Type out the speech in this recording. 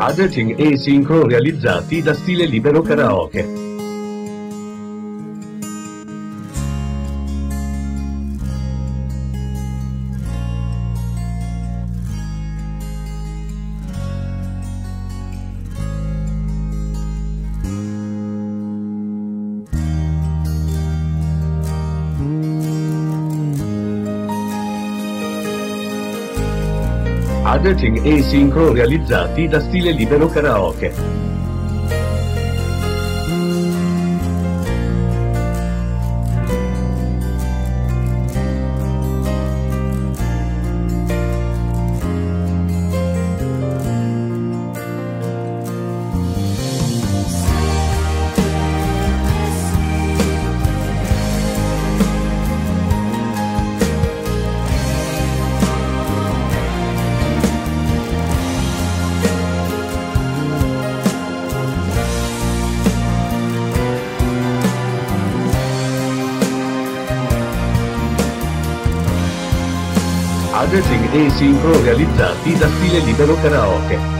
Editing e sincro realizzati da Stile Libero Karaoke. Editing e sincro realizzati da Stile Libero Karaoke. Editing e sincro realizzati da Stile Libero Karaoke.